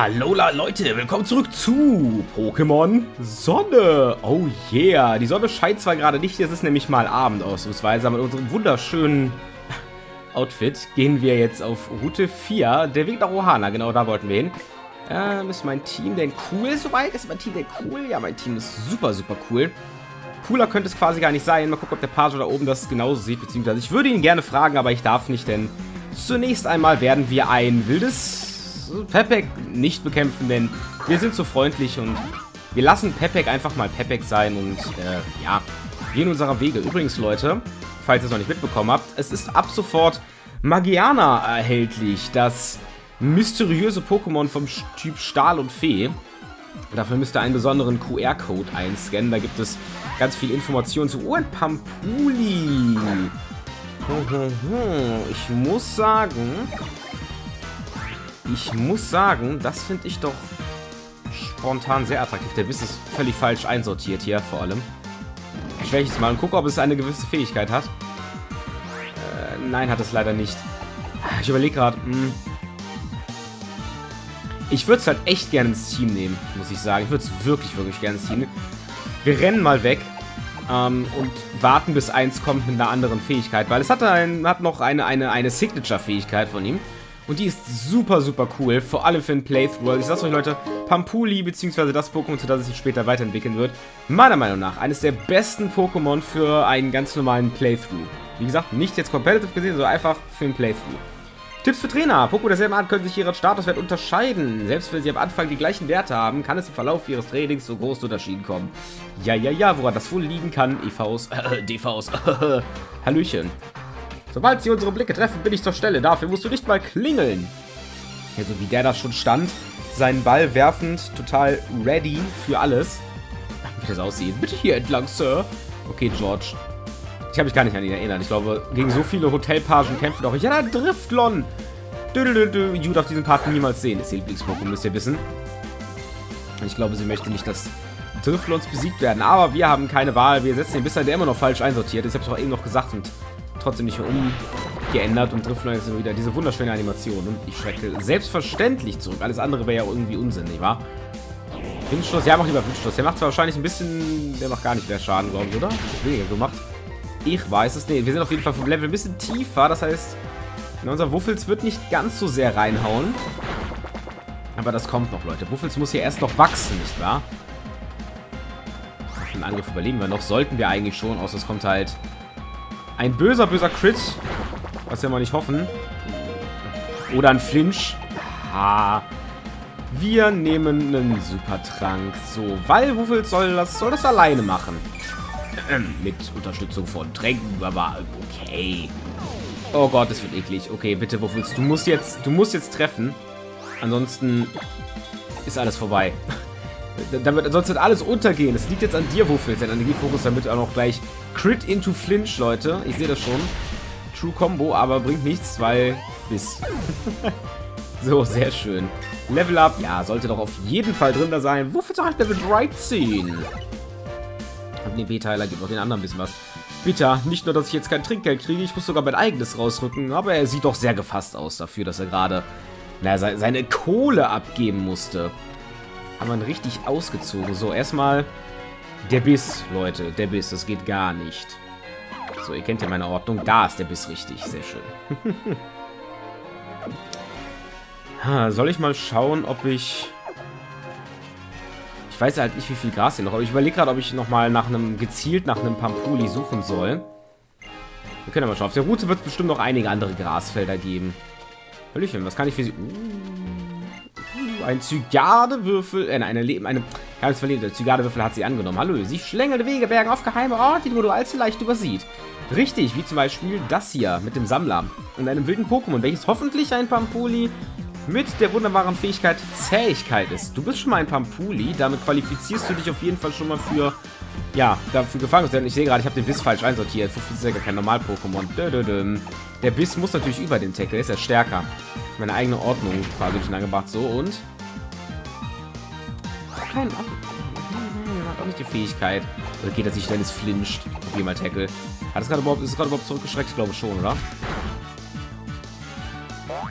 Hallo Leute, willkommen zurück zu Pokémon Sonne. Oh yeah, die Sonne scheint zwar gerade nicht, es ist nämlich mal Abend ausnahmsweise, aber mit unserem wunderschönen Outfit gehen wir jetzt auf Route 4, der Weg nach Ohana, genau da wollten wir hin. Ähm, ist mein Team denn cool soweit? Ist mein Team denn cool? Ja, mein Team ist super, super cool. Cooler könnte es quasi gar nicht sein. Mal gucken, ob der Page da oben das genauso sieht, beziehungsweise ich würde ihn gerne fragen, aber ich darf nicht, denn zunächst einmal werden wir ein wildes Pepek nicht bekämpfen, denn wir sind so freundlich und wir lassen Pepek einfach mal Pepek sein und äh, ja, gehen unserer Wege. Übrigens, Leute, falls ihr es noch nicht mitbekommen habt, es ist ab sofort Magiana erhältlich, das mysteriöse Pokémon vom Typ Stahl und Fee. Dafür müsst ihr einen besonderen QR-Code einscannen. Da gibt es ganz viel Informationen zu... Oh, ein Pampuli. Ich muss sagen, ich muss sagen, das finde ich doch spontan sehr attraktiv. Der Biss ist völlig falsch einsortiert hier vor allem. Ich werde es mal und gucke, ob es eine gewisse Fähigkeit hat. Äh, nein, hat es leider nicht. Ich überlege gerade, hm. ich würde es halt echt gerne ins Team nehmen, muss ich sagen. Ich würde es wirklich, wirklich gerne ins Team nehmen. Wir rennen mal weg ähm, und warten, bis eins kommt mit einer anderen Fähigkeit, weil es hat, ein, hat noch eine, eine, eine Signature-Fähigkeit von ihm. Und die ist super, super cool, vor allem für ein Playthrough. Ich sag's euch, Leute, Pampuli, beziehungsweise das Pokémon, zu das es sich später weiterentwickeln wird, meiner Meinung nach eines der besten Pokémon für einen ganz normalen Playthrough. Wie gesagt, nicht jetzt competitive gesehen, sondern einfach für ein Playthrough. Tipps für Trainer. Pokémon derselben Art können sich ihren Statuswert unterscheiden. Selbst wenn sie am Anfang die gleichen Werte haben, kann es im Verlauf ihres Trainings zu großen Unterschieden kommen. Ja, ja, ja, woran das wohl liegen kann, EVs, äh, DVs, Hallöchen. Sobald sie unsere Blicke treffen, bin ich zur Stelle. Dafür musst du nicht mal klingeln. Ja, so wie der da schon stand, seinen Ball werfend, total ready für alles. Wie das aussieht. Bitte hier entlang, Sir. Okay, George. Ich habe mich gar nicht an ihn erinnert. Ich glaube, gegen so viele Hotelpagen kämpft doch. Ja, da Driftlon. You darf diesen Part niemals sehen. Ist ihr Lieblings-Pokémon, müsst ihr wissen. Ich glaube, sie möchte nicht, dass Driftlons besiegt werden. Aber wir haben keine Wahl. Wir setzen den Bisher, der immer noch falsch einsortiert ist. Ich habe es auch eben noch gesagt und trotzdem nicht umgeändert und trifft jetzt wieder diese wunderschöne Animation. Und ich schrecke selbstverständlich zurück. Alles andere wäre ja irgendwie Unsinn, nicht wahr? Ja, mach lieber Windstoß. Der macht zwar wahrscheinlich ein bisschen, der macht gar nicht mehr Schaden, glaube ich, oder? Weniger gemacht. Ich weiß es nicht. Wir sind auf jeden Fall vom Level ein bisschen tiefer. Das heißt, unser Wuffels wird nicht ganz so sehr reinhauen. Aber das kommt noch, Leute. Wuffels muss hier erst noch wachsen, nicht wahr? Den Angriff überleben wir noch. Sollten wir eigentlich schon, außer es kommt halt ein böser, böser Crit. Was wir mal nicht hoffen. Oder ein Flinch. Ha. Wir nehmen einen Supertrank. So, weil Wuffel soll das, soll das alleine machen. Mit Unterstützung von Tränken, aber okay. Oh Gott, das wird eklig. Okay, bitte, Wuffels, du musst jetzt, du musst jetzt treffen. Ansonsten ist alles vorbei. Sonst wird alles untergehen. Es liegt jetzt an dir, Wuffels, dein Energiefokus, damit auch noch gleich Crit into Flinch, Leute. Ich sehe das schon. True Combo, aber bringt nichts, weil Biss. so, sehr schön. Level Up, ja, sollte doch auf jeden Fall drin da sein. Wofür sag ich Level 13? Und den B-Teiler gibt noch den anderen ein bisschen was. Bitter, nicht nur, dass ich jetzt kein Trinkgeld kriege, ich muss sogar mein eigenes rausrücken, aber er sieht doch sehr gefasst aus dafür, dass er gerade seine Kohle abgeben musste. Haben wir richtig ausgezogen. So, erstmal der Biss, Leute. Der Biss, das geht gar nicht. So, ihr kennt ja meine Ordnung. Da ist der Biss richtig. Sehr schön. soll ich mal schauen, ob ich... Ich weiß halt nicht, wie viel Gras hier noch, aber ich überlege gerade, ob ich nochmal nach einem, gezielt nach einem Pampuli suchen soll. Wir können ja mal schauen. Auf der Route wird es bestimmt noch einige andere Grasfelder geben. Hallöchen, was kann ich für sie... Uh, ein Zygadewürfel, äh, eine Leben, eine, ganz verlebte Zygadewürfel hat sie angenommen. Hallo, sie schlängelte Wege, bergen auf geheime Orte, die nur allzu leicht übersieht. Richtig, wie zum Beispiel das hier mit dem Sammler und einem wilden Pokémon, welches hoffentlich ein Pampuli mit der wunderbaren Fähigkeit Zähigkeit ist. Du bist schon mal ein Pampuli, damit qualifizierst du dich auf jeden Fall schon mal für, ja, dafür gefangen zu. Ich sehe gerade, ich habe den Biss falsch einsortiert. Fufu ist ja gar kein Normal-Pokémon. Der Biss muss natürlich über den Tackle, ist ja stärker. Meine eigene Ordnung quasi schon angebracht. So, und? Kein hat auch nicht die Fähigkeit. Oder geht das nicht, wenn es flincht? Probier mal Tackle. Hat es gerade überhaupt, ist es gerade überhaupt zurückgeschreckt? Ich glaube schon, oder?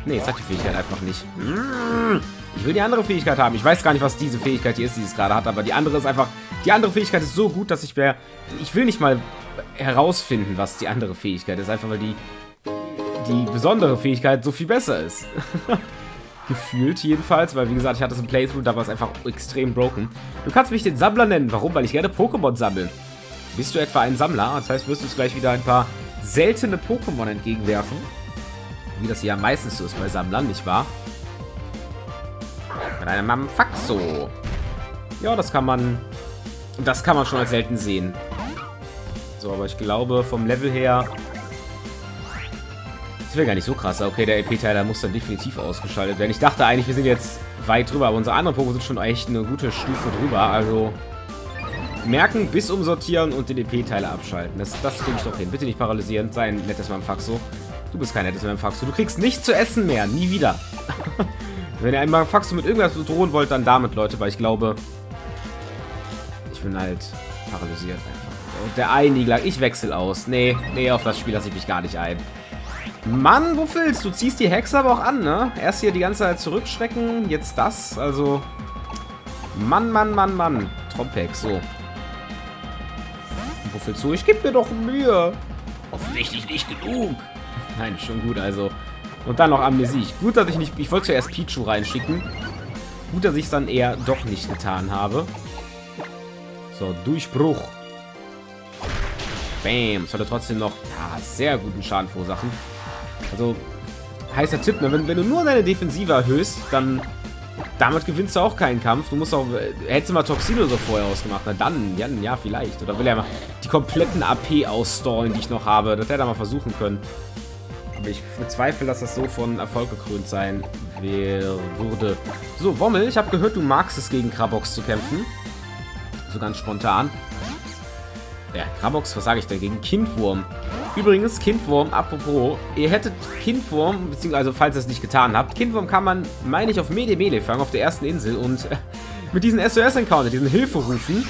Nee, es hat die Fähigkeit einfach nicht. Ich will die andere Fähigkeit haben. Ich weiß gar nicht, was diese Fähigkeit hier ist, die es gerade hat, aber die andere ist einfach... Die andere Fähigkeit ist so gut, dass ich wäre... Ich will nicht mal herausfinden, was die andere Fähigkeit ist. Einfach weil die... Die besondere Fähigkeit so viel besser ist. Gefühlt jedenfalls, weil wie gesagt, ich hatte so ein Playthrough, da war es einfach extrem broken. Du kannst mich den Sammler nennen. Warum? Weil ich gerne Pokémon sammle. Bist du etwa ein Sammler? Das heißt, wirst du uns gleich wieder ein paar seltene Pokémon entgegenwerfen. Wie das ja meistens so ist bei Sammlern, nicht wahr? Mit einem Mamfaxo. Ja, das kann man... Das kann man schon als selten sehen. So, aber ich glaube, vom Level her wäre gar nicht so krass. Okay, der EP-Teiler muss dann definitiv ausgeschaltet werden. Ich dachte eigentlich, wir sind jetzt weit drüber, aber unsere anderen Pokémon sind schon echt eine gute Stufe drüber. Also merken, bis umsortieren und den EP-Teiler abschalten. Das, das kriege ich doch hin. Bitte nicht paralysieren. Sei ein nettes Manfaxo. Du bist kein nettes Manfaxo. Du kriegst nichts zu essen mehr. Nie wieder. Wenn ihr ein Manfaxo mit irgendwas bedrohen wollt, dann damit, Leute. Weil ich glaube, ich bin halt paralysiert einfach. Und der Einigler, ich wechsle aus. Nee, nee, auf das Spiel lasse ich mich gar nicht ein. Mann, willst du? ziehst die Hexe aber auch an, ne? Erst hier die ganze Zeit zurückschrecken, jetzt das. Also, Mann, Mann, Mann, Mann. Trompex, so. Wofür zu? Ich gebe mir doch Mühe. Offensichtlich nicht genug. Nein, schon gut, also. Und dann noch Amnesie. Gut, dass ich nicht... Ich wollte zuerst Pichu reinschicken. Gut, dass ich es dann eher doch nicht getan habe. So, Durchbruch. Bam. Sollte trotzdem noch ja, sehr guten Schaden verursachen. Also, heißer Tipp, ne? wenn, wenn du nur deine Defensive erhöhst, dann damit gewinnst du auch keinen Kampf. Du musst auch, äh, hättest du mal Toxino so vorher ausgemacht, na dann, ja, ja, vielleicht. Oder will er mal die kompletten AP ausstallen, die ich noch habe. Das hätte er mal versuchen können. Aber ich bezweifle, dass das so von Erfolg gekrönt sein würde. So, Wommel, ich habe gehört, du magst es, gegen Krabox zu kämpfen. So ganz spontan. Ja, Krabox, was sage ich denn? Gegen Kindwurm. Übrigens, Kindwurm, apropos, ihr hättet Kindwurm, beziehungsweise falls ihr es nicht getan habt, Kindwurm kann man, meine ich, auf Mede Mede fangen, auf der ersten Insel. Und äh, mit diesen SOS-Encounter, diesen Hilferufen,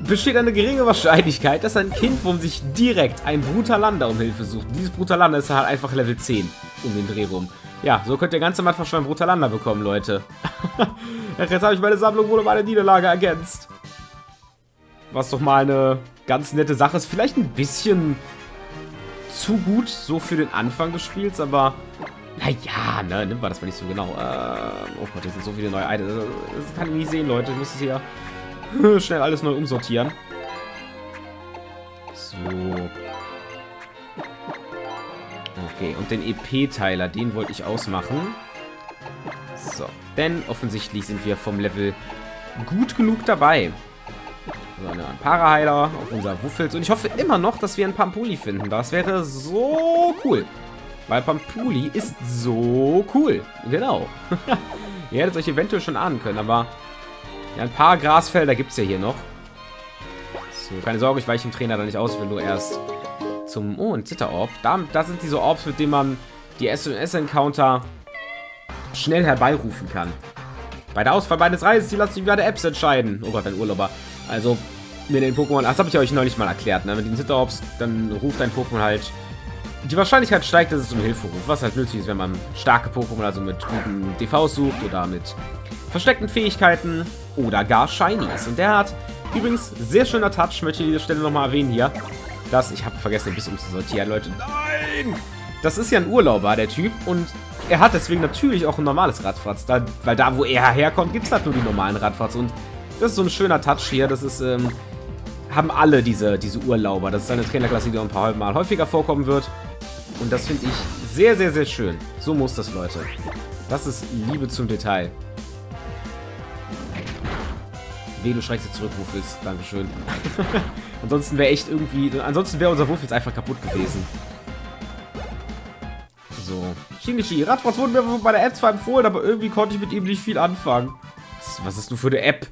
besteht eine geringe Wahrscheinlichkeit, dass ein Kindwurm sich direkt ein Brutalanda um Hilfe sucht. Dieses Brutalanda ist halt einfach Level 10 um den Dreh rum. Ja, so könnt ihr ganz am Anfang schon ein Brutalanda bekommen, Leute. Jetzt habe ich meine Sammlung wohl um eine Niederlage ergänzt. Was doch mal eine ganz nette Sache ist. Vielleicht ein bisschen zu gut so für den Anfang des Spiels, aber naja, ne, nimmt man das mal nicht so genau. Äh, oh Gott, hier sind so viele neue Items. Das kann ich nie sehen, Leute. Ich muss es hier schnell alles neu umsortieren. So. Okay, und den EP-Teiler, den wollte ich ausmachen. So, denn offensichtlich sind wir vom Level gut genug dabei. So, ein Paraheiler auf unser Wuffels. Und ich hoffe immer noch, dass wir einen Pampuli finden. Das wäre so cool. Weil Pampuli ist so cool. Genau. Ihr hättet euch eventuell schon ahnen können, aber ja, ein paar Grasfelder gibt es ja hier noch. So, keine Sorge, ich weiche dem Trainer da nicht aus, wenn du erst zum... Oh, ein Zitterorb. Da, da sind diese Orbs, mit denen man die S&S-Encounter schnell herbeirufen kann. Bei der Auswahl meines Reises, lasse ich über der Apps entscheiden. Oh Gott, ein Urlauber. Also, mit den Pokémon, das habe ich euch neulich mal erklärt, ne? Mit den Zitterops, dann ruft ein Pokémon halt. Die Wahrscheinlichkeit steigt, dass es um Hilfe ruft, was halt nötig ist, wenn man starke Pokémon, also mit guten DVs sucht oder mit versteckten Fähigkeiten oder gar Shinies. Und der hat übrigens sehr schöner Touch, möchte ich an dieser Stelle nochmal erwähnen hier. Das, ich habe vergessen, ein bisschen umzusortieren, Leute. Nein! Das ist ja ein Urlauber, der Typ, und er hat deswegen natürlich auch ein normales Radfratz, da, weil da, wo er herkommt, gibt es halt nur die normalen Radfratz und das ist so ein schöner Touch hier. Das ist, ähm, haben alle diese, diese Urlauber. Das ist eine Trainerklasse, die noch ein paar Mal häufiger vorkommen wird. Und das finde ich sehr, sehr, sehr schön. So muss das, Leute. Das ist Liebe zum Detail. Weh, du schreckst jetzt zurück, Wuffels. Dankeschön. ansonsten wäre echt irgendwie... Ansonsten wäre unser jetzt einfach kaputt gewesen. So. Shinichi, Radfahrt wurde mir bei der App zwar empfohlen, aber irgendwie konnte ich mit ihm nicht viel anfangen. Was ist du für eine App?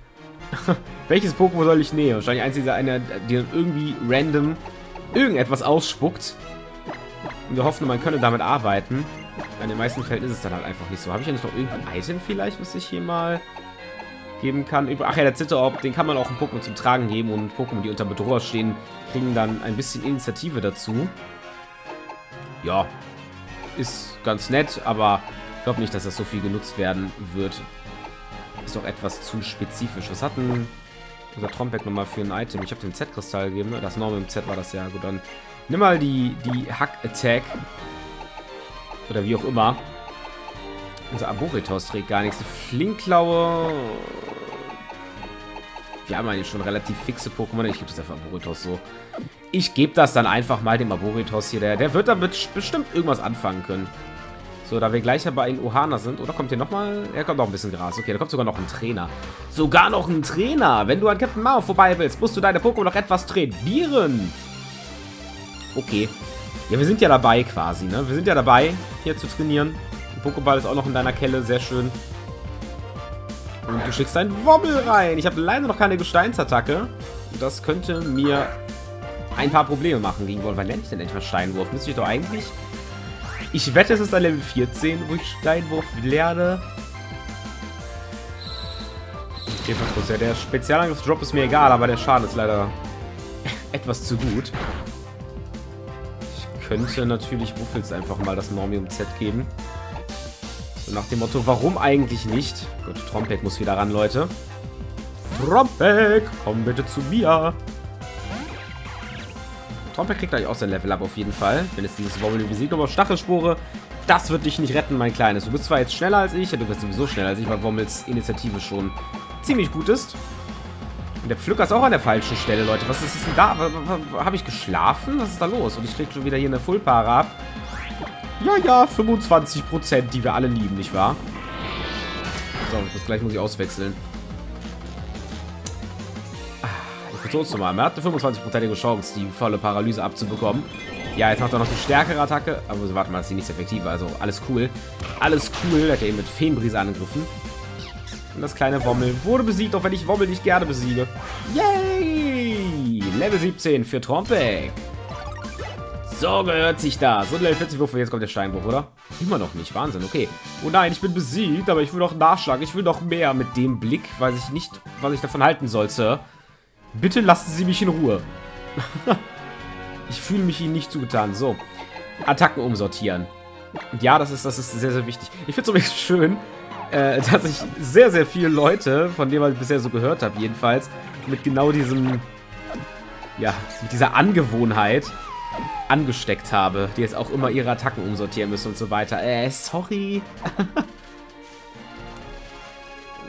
Welches Pokémon soll ich nehmen? Wahrscheinlich eins dieser einer, die irgendwie random irgendetwas ausspuckt. In der Hoffnung, man könne damit arbeiten. In den meisten Fällen ist es dann halt einfach nicht so. Habe ich ja nicht noch irgendein Item vielleicht, was ich hier mal geben kann? Ach ja, der Zitterorb, den kann man auch ein Pokémon zum Tragen geben und Pokémon, die unter Bedrohung stehen, kriegen dann ein bisschen Initiative dazu. Ja, ist ganz nett, aber Ich glaube nicht, dass das so viel genutzt werden wird. Ist doch etwas zu spezifisch. Was hat denn unser Trompek nochmal für ein Item? Ich habe den Z-Kristall gegeben. Ne? Das Norm im Z war das ja. Gut, dann nimm mal die, die Hack-Attack. Oder wie auch immer. Unser Aboritos trägt gar nichts. Die Flinkklaue... Wir haben eigentlich schon relativ fixe Pokémon. Ich gebe das einfach Aboritos so. Ich gebe das dann einfach mal dem Aboritos hier. Der, der wird damit bestimmt irgendwas anfangen können. So, da wir gleich aber in Ohana sind. Oder kommt hier nochmal... Er kommt noch ein bisschen Gras. Okay, da kommt sogar noch ein Trainer. Sogar noch ein Trainer. Wenn du an Captain Mao vorbei willst, musst du deine Pokémon noch etwas trainieren. Okay. Ja, wir sind ja dabei quasi, ne? Wir sind ja dabei, hier zu trainieren. Der Pokéball ist auch noch in deiner Kelle. Sehr schön. Und du schickst einen Wobbel rein. Ich habe leider noch keine Gesteinsattacke. Das könnte mir ein paar Probleme machen gegen. Wann lerne ich denn endlich mal Steinwurf? Müsste ich doch eigentlich... Ich wette, es ist dann Level 14, wo ich Steinwurf lerne. Okay, ja, der Spezialangriff-Drop ist mir egal, aber der Schaden ist leider etwas zu gut. Ich könnte natürlich Wuffels einfach mal das Normium Z geben. So nach dem Motto, warum eigentlich nicht? Gut, Trompek muss wieder ran, Leute. Trompek, komm bitte zu mir. Trompek kriegt gleich auch sein Level up auf jeden Fall. Wenn es dieses Wobble besiegt, aber Stachelspore, das wird dich nicht retten, mein Kleines. Du bist zwar jetzt schneller als ich, ja, du bist sowieso schneller als ich, weil Wommels Initiative schon ziemlich gut ist. Und der Pflücker ist auch an der falschen Stelle, Leute. Was ist denn da? Habe ich geschlafen? Was ist da los? Und ich krieg schon wieder hier eine Fullpare ab. Ja, ja, 25%, die wir alle lieben, nicht wahr? So, das gleich muss ich auswechseln. Ich betone es nochmal. Er hat eine 25%ige Chance, die volle Paralyse abzubekommen. Ja, jetzt macht er noch die stärkere Attacke. Aber warte mal, ist nicht so effektiv. Also, alles cool. Alles cool. Hat er eben mit Feenbrise angegriffen. Und das kleine Wommel wurde besiegt, auch wenn ich Wommel nicht gerne besiege. Yay! Level 17 für Trompek. So gehört sich das. Und Level 40 Wurf, jetzt kommt der Steinwurf, oder? Immer noch nicht. Wahnsinn, okay. Oh nein, ich bin besiegt, aber ich will noch nachschlagen. Ich will noch mehr mit dem Blick. Weiß ich nicht, was ich davon halten soll, Sir. Bitte lassen Sie mich in Ruhe. ich fühle mich Ihnen nicht zugetan. So. Attacken umsortieren. Und ja, das ist, das ist sehr, sehr wichtig. Ich finde es übrigens schön, äh, dass ich sehr, sehr viele Leute, von denen ich bisher so gehört habe, jedenfalls, mit genau diesem, ja, mit dieser Angewohnheit angesteckt habe, die jetzt auch immer ihre Attacken umsortieren müssen und so weiter. Äh, sorry.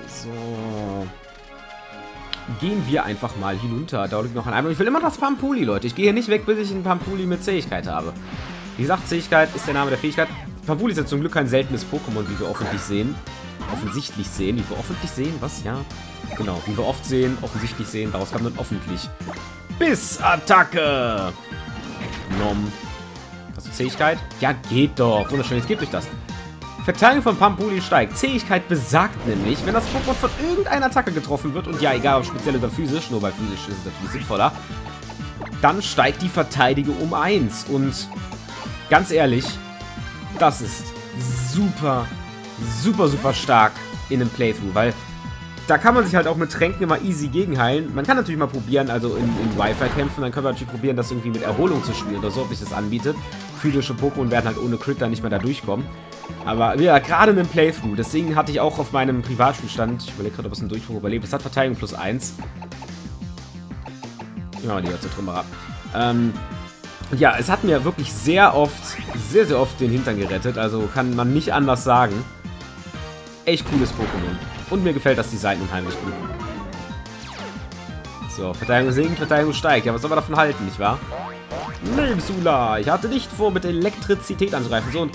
so. Gehen wir einfach mal hinunter. Da liegt noch ein Eimer. Ich will immer das Pampuli, Leute. Ich gehe hier nicht weg, bis ich einen Pampuli mit Zähigkeit habe. Wie gesagt, Zähigkeit ist der Name der Fähigkeit. Pampuli ist ja zum Glück kein seltenes Pokémon, wie wir offensichtlich sehen. Offensichtlich sehen. Wie wir offentlich sehen? Was? Ja. Genau. Wie wir oft sehen, offensichtlich sehen. Daraus kam dann offentlich. Bissattacke! Nom. Hast du Zähigkeit? Ja, geht doch. Wunderschön, jetzt gebt euch das. Verteidigung von Pampuli steigt. Zähigkeit besagt nämlich, wenn das Pokémon von irgendeiner Attacke getroffen wird, und ja, egal ob speziell oder physisch, nur bei physisch ist es natürlich sinnvoller, dann steigt die Verteidigung um 1. Und ganz ehrlich, das ist super, super, super stark in einem Playthrough, weil da kann man sich halt auch mit Tränken immer easy gegenheilen. Man kann natürlich mal probieren, also in, in Wi-Fi kämpfen, dann können wir natürlich probieren, das irgendwie mit Erholung zu spielen oder so, ob sich das anbietet. Physische Pokémon werden halt ohne Crit dann nicht mehr da durchkommen. Aber ja, gerade in einem Playthrough. Deswegen hatte ich auch auf meinem Privatspielstand, ich überlege gerade, ob es einen Durchbruch überlebt, es hat Verteidigung plus 1. Ich mach mal die ganze Trümmer ab. Ähm, ja, es hat mir wirklich sehr oft, sehr, sehr oft den Hintern gerettet. Also kann man nicht anders sagen. Echt cooles Pokémon. Und mir gefällt das Design unheimlich gut. So, Verteidigung sinkt, Verteidigung steigt. Ja, was soll man davon halten, nicht wahr? Sula, ich hatte nicht vor, mit Elektrizität anzugreifen. So, und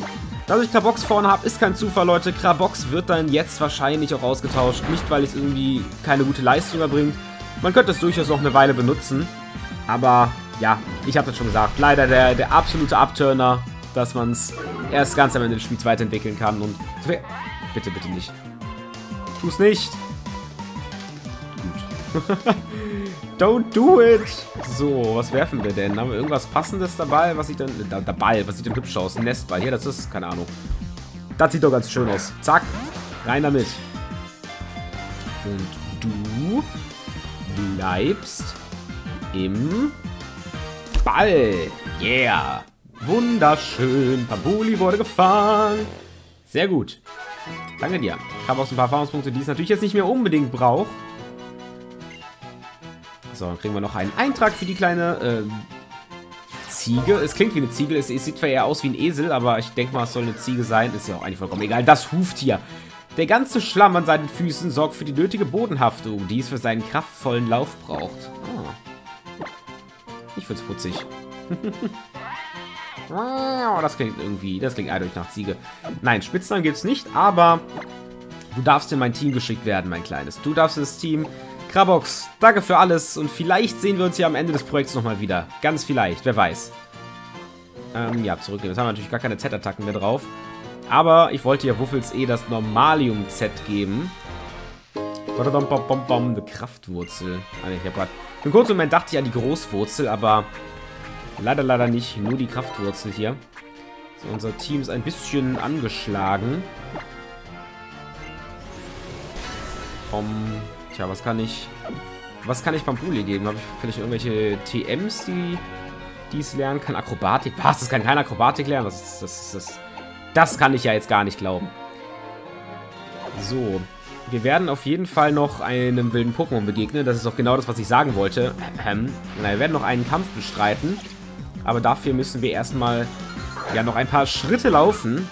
dass ich Krabox vorne habe, ist kein Zufall, Leute. Krabox wird dann jetzt wahrscheinlich auch ausgetauscht. Nicht, weil es irgendwie keine gute Leistung erbringt. Man könnte es durchaus noch eine Weile benutzen. Aber, ja, ich habe das schon gesagt. Leider der, der absolute Upturner, dass man es erst ganz am Ende des Spiels weiterentwickeln kann. Und bitte, bitte nicht. Tu's nicht. Gut. Don't do it. So, was werfen wir denn? Haben wir irgendwas Passendes dabei, was ich dann... Da, Ball, was sieht denn hübsch aus? Nestball. Hier, das ist... Keine Ahnung. Das sieht doch ganz schön aus. Zack. Rein damit. Und du bleibst im Ball. Yeah. Wunderschön. Pabuli wurde gefangen. Sehr gut. Danke dir. Ich habe auch so ein paar Erfahrungspunkte, die es natürlich jetzt nicht mehr unbedingt braucht. So, dann kriegen wir noch einen Eintrag für die kleine äh, Ziege. Es klingt wie eine Ziege. Es, es, sieht zwar eher aus wie ein Esel, aber ich denke mal, es soll eine Ziege sein. Ist ja auch eigentlich vollkommen egal. Das Huftier. Der ganze Schlamm an seinen Füßen sorgt für die nötige Bodenhaftung, die es für seinen kraftvollen Lauf braucht. Oh. Ich find's putzig. Oh, das klingt irgendwie, das klingt eindeutig nach Ziege. Nein, Spitznamen gibt's nicht, aber du darfst in mein Team geschickt werden, mein Kleines. Du darfst ins Team. Krabox, danke für alles und vielleicht sehen wir uns hier am Ende des Projekts nochmal wieder. Ganz vielleicht, wer weiß. Ähm, ja, zurücknehmen. Jetzt haben wir natürlich gar keine Z-Attacken mehr drauf. Aber ich wollte ja Wuffels eh das Normalium-Z geben. Eine Kraftwurzel. Ah, ich hab grad... Einen kurzen Moment dachte ich an die Großwurzel, aber Leider, leider nicht. Nur die Kraftwurzel hier. So, unser Team ist ein bisschen angeschlagen. Um, tja, was kann ich... Was kann ich Pampuli geben? Habe ich vielleicht irgendwelche TMs, die die es lernen kann? Akrobatik? Was? Das kann kein Akrobatik lernen? Das, das, das, das kann ich ja jetzt gar nicht glauben. So. Wir werden auf jeden Fall noch einem wilden Pokémon begegnen. Das ist auch genau das, was ich sagen wollte. wir werden noch einen Kampf bestreiten. Aber dafür müssen wir erstmal ja noch ein paar Schritte laufen.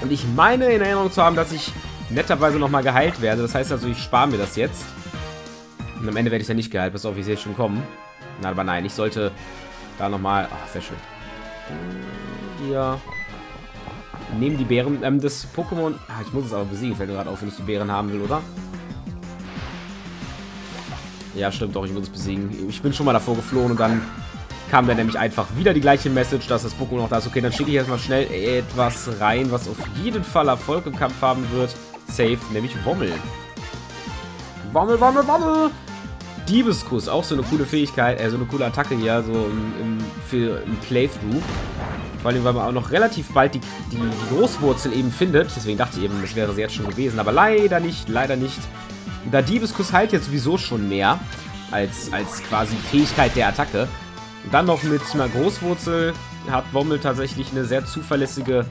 Und ich meine in Erinnerung zu haben, dass ich netterweise nochmal geheilt werde. Das heißt also, ich spare mir das jetzt. Und am Ende werde ich ja nicht geheilt. Pass auf, ich sehe schon kommen. Na, aber nein, ich sollte da nochmal... Ach, sehr schön. Hier. Nehmen die Bären. Ähm, das Pokémon... Ah, ich muss es aber besiegen. Fällt mir gerade auf, wenn ich die Bären haben will, oder? Ja, stimmt doch. Ich muss es besiegen. Ich bin schon mal davor geflohen und dann kam dann nämlich einfach wieder die gleiche Message, dass das Pokémon noch da ist. Okay, dann schicke ich erstmal schnell etwas rein, was auf jeden Fall Erfolg im Kampf haben wird. Safe, nämlich Wommel. Wommel, Wommel, Wommel! Diebeskuss, auch so eine coole Fähigkeit, äh, so eine coole Attacke hier, so im, im, für ein Playthrough. Vor allem, weil man auch noch relativ bald die, die, die Großwurzel eben findet. Deswegen dachte ich eben, das wäre sie jetzt schon gewesen. Aber leider nicht, leider nicht. Da Diebeskuss heilt jetzt sowieso schon mehr als, als quasi Fähigkeit der Attacke. Und dann noch mit einer Großwurzel hat Wommel tatsächlich eine sehr zuverlässige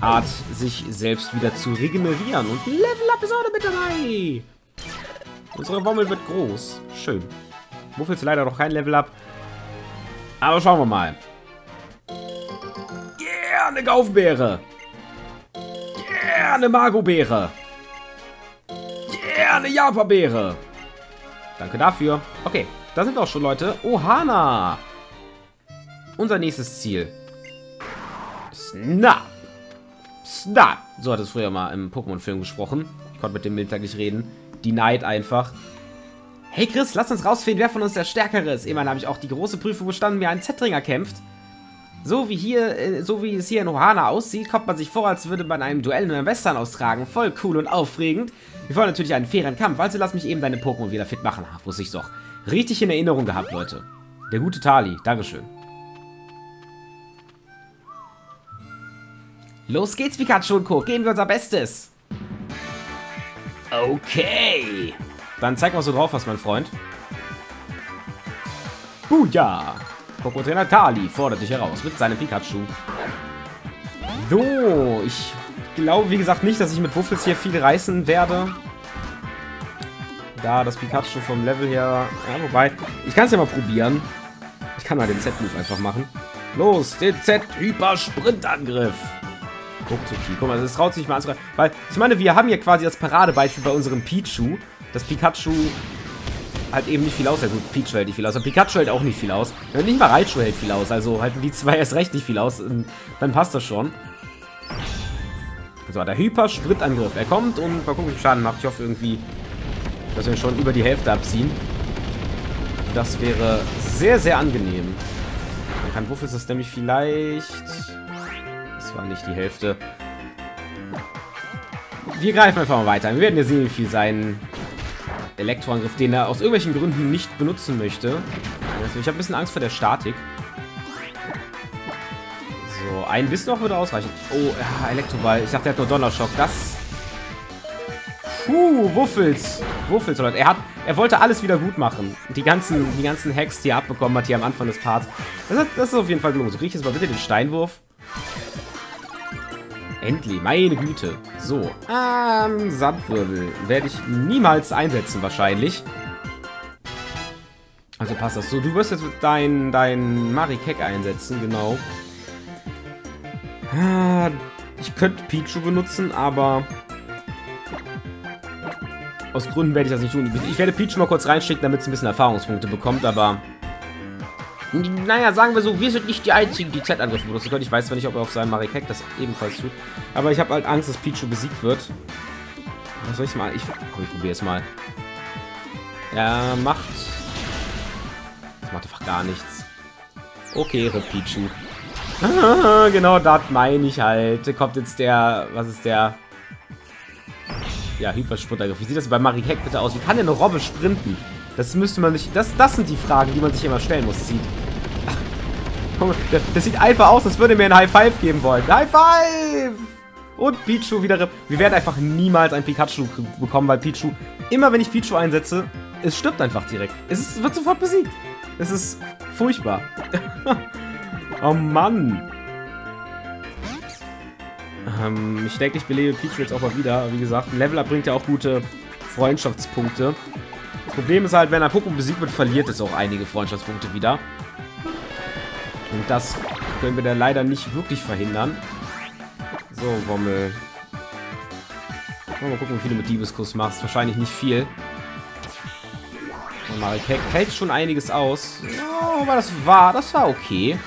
Art, sich selbst wieder zu regenerieren. Und Level Up ist auch mit dabei. Unsere Wommel wird groß. Schön. Wuffels leider noch kein Level Up. Aber schauen wir mal. Yeah, eine Gaufbeere. Yeah, eine Magobeere. Yeah, eine Japabeere. Danke dafür. Okay, da sind wir auch schon, Leute. Ohana. Unser nächstes Ziel. Snap. Snap. So hat es früher mal im Pokémon-Film gesprochen. Ich konnte mit dem Milter nicht reden. Denied einfach. Hey Chris, lass uns rausfinden, wer von uns der Stärkere ist. Immerhin habe ich auch die große Prüfung bestanden, mir einen Z-Ringer kämpft. So wie hier, äh, so wie es hier in Ohana aussieht, kommt man sich vor, als würde man einem Duell in einem Western austragen. Voll cool und aufregend. Wir wollen natürlich einen fairen Kampf, also lass mich eben deine Pokémon wieder fit machen. Ach, wusste ich doch. Richtig in Erinnerung gehabt, Leute. Der gute Tali, Dankeschön. Los geht's, Pikachu und Co. Geben wir unser Bestes. Okay. Dann zeig mal so drauf was, mein Freund. Buja. Pokétrainer Tali fordert dich heraus mit seinem Pikachu. So, ich glaube, wie gesagt, nicht, dass ich mit Wuffels hier viel reißen werde. Da das Pikachu vom Level her... Ja, wobei, ich kann es ja mal probieren. Ich kann mal den Z-Move einfach machen. Los, den Z-Hyper-Sprintangriff. Ruckzucki. Guck mal, das traut sich mal anzugreifen. Weil, ich meine, wir haben hier quasi das Paradebeispiel bei unserem Pichu. Das Pikachu halt eben nicht viel aus. Ja gut, Peach hält nicht viel aus. Aber Pikachu hält auch nicht viel aus. Ja, nicht mal Raichu hält viel aus. Also halten die zwei erst recht nicht viel aus. Dann passt das schon. So, der Hyper-Spritangriff. Er kommt und mal gucken, wie viel Schaden macht. Ich hoffe irgendwie, dass wir schon über die Hälfte abziehen. Das wäre sehr, sehr angenehm. Dann kann Wuffels das nämlich vielleicht... War nicht die Hälfte. Wir greifen einfach mal weiter. Wir werden ja sehen, wie viel sein Elektroangriff, den er aus irgendwelchen Gründen nicht benutzen möchte. Also ich habe ein bisschen Angst vor der Statik. So, ein bisschen noch würde ausreichen. Oh, ja, Elektroball. Ich dachte, er hat nur Donnerschock. Das... Puh, Wuffels. Wuffels, Leute. Er hat... Er wollte alles wieder gut machen. Die ganzen, die ganzen Hacks, die er abbekommen hat hier am Anfang des Parts. Das, hat, das ist auf jeden Fall gelungen. So, kriege ich jetzt mal bitte den Steinwurf. Endlich, meine Güte. So, ähm, Sandwirbel werde ich niemals einsetzen wahrscheinlich. Also passt das. So, du wirst jetzt dein, dein Marikek einsetzen, genau. Ah, ich könnte Pichu benutzen, aber... Aus Gründen werde ich das nicht tun. Ich werde Pichu mal kurz reinschicken, damit es ein bisschen Erfahrungspunkte bekommt, aber... Naja, sagen wir so, wir sind nicht die Einzigen, die Z-Angriff benutzen können. Ich weiß zwar nicht, ob er auf seinem Marikek das ebenfalls tut. Aber ich habe halt Angst, dass Pichu besiegt wird. Was soll ich mal? Ich, komm, ich probiere es mal. Er macht... Das macht einfach gar nichts. Okay, Pichu. Genau, das meine ich halt. Da kommt jetzt der... Was ist der... Ja, Hypersprintergriff. Wie sieht das bei Marikek bitte aus? Wie kann denn eine Robbe sprinten? Das müsste man nicht... Das, das sind die Fragen, die man sich immer stellen muss. Sieht. Das, das sieht einfach aus, als würde mir ein High Five geben wollen. High Five! Und Pichu wieder... Wir werden einfach niemals ein Pikachu bekommen, weil Pichu... Immer wenn ich Pichu einsetze, es stirbt einfach direkt. Es wird sofort besiegt. Es ist furchtbar. oh Mann. Ähm, ich denke, ich belebe Pichu jetzt auch mal wieder. Wie gesagt, ein Level-Up bringt ja auch gute Freundschaftspunkte. Problem ist halt, wenn ein Pokémon besiegt wird, verliert es auch einige Freundschaftspunkte wieder. Und das können wir da leider nicht wirklich verhindern. So, Wommel. Mal gucken, wie viele mit Diebeskuss machst. Wahrscheinlich nicht viel. Und Marikek hält schon einiges aus. Oh, aber das war, das war okay.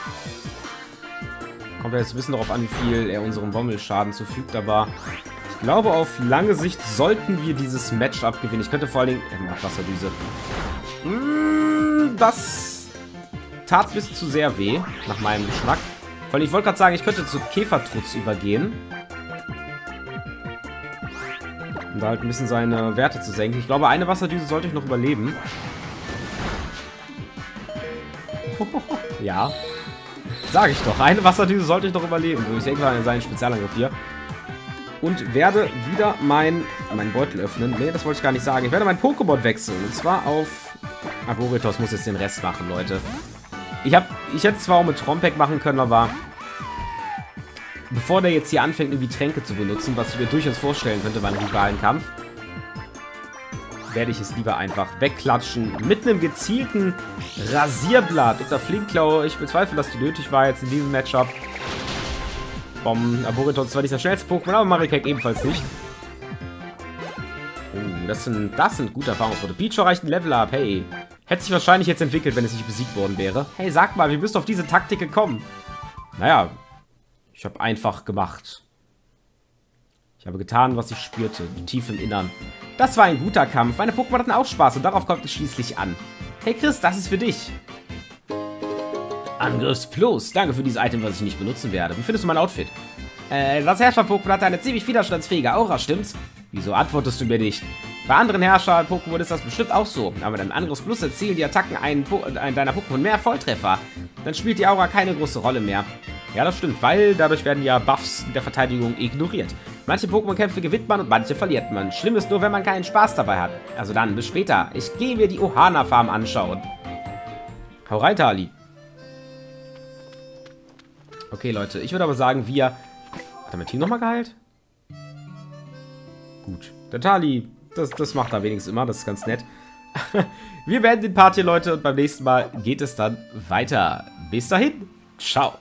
Kommt ja jetzt ein bisschen darauf an, wie viel er unserem Wommel Schaden zufügt, aber glaube, auf lange Sicht sollten wir dieses Matchup gewinnen. Ich könnte vor allen Dingen... Macht Wasserdüse. Mm, das tat bis zu sehr weh, nach meinem Geschmack. Vor allem, ich wollte gerade sagen, ich könnte zu Käfertrutz übergehen. Um da halt ein bisschen seine Werte zu senken. Ich glaube, eine Wasserdüse sollte ich noch überleben. ja. Sage ich doch. Eine Wasserdüse sollte ich noch überleben. Ich denke mal an seinen Spezialangriff hier. Und werde wieder mein, meinen Beutel öffnen. Ne, das wollte ich gar nicht sagen. Ich werde mein Pokémon wechseln. Und zwar auf... Arboritos muss jetzt den Rest machen, Leute. Ich, hab, ich hätte zwar auch mit Trompek machen können, aber... Bevor der jetzt hier anfängt, irgendwie Tränke zu benutzen, was ich mir durchaus vorstellen könnte beim Rivalenkampf, werde ich es lieber einfach wegklatschen. Mit einem gezielten Rasierblatt. Dr. Flinkklaue, ich bezweifle, dass die nötig war jetzt in diesem Matchup. Bom, Aboriton zwar nicht das schnellste Pokémon, aber Marikek ebenfalls nicht. Oh, das sind, das sind gute Erfahrungspunkte. Peach erreicht ein Level-Up, hey. Hätte sich wahrscheinlich jetzt entwickelt, wenn es nicht besiegt worden wäre. Hey, sag mal, wie bist du auf diese Taktik gekommen? Naja, ich habe einfach gemacht. Ich habe getan, was ich spürte, tief im Innern. Das war ein guter Kampf. Meine Pokémon hatten auch Spaß und darauf kommt es schließlich an. Hey Chris, das ist für dich. Angriffs Plus. Danke für dieses Item, was ich nicht benutzen werde. Wie findest du mein Outfit? Äh, das Herrscher-Pokémon hat eine ziemlich widerstandsfähige Aura, stimmt's? Wieso antwortest du mir nicht? Bei anderen Herrscher-Pokémon ist das bestimmt auch so. Aber mit einem Angriffs Plus erzielen die Attacken einen po äh, deiner Pokémon mehr Volltreffer. Dann spielt die Aura keine große Rolle mehr. Ja, das stimmt, weil dadurch werden ja Buffs der Verteidigung ignoriert. Manche Pokémon-Kämpfe gewinnt man und manche verliert man. Schlimm ist nur, wenn man keinen Spaß dabei hat. Also dann, bis später. Ich gehe mir die Ohana-Farm anschauen. Hau rein, Tali. Okay, Leute, ich würde aber sagen, wir... Hat er mein Team nochmal geheilt? Gut. Der Tali, das, das macht er wenigstens immer, das ist ganz nett. wir beenden den Part hier, Leute, und beim nächsten Mal geht es dann weiter. Bis dahin, ciao.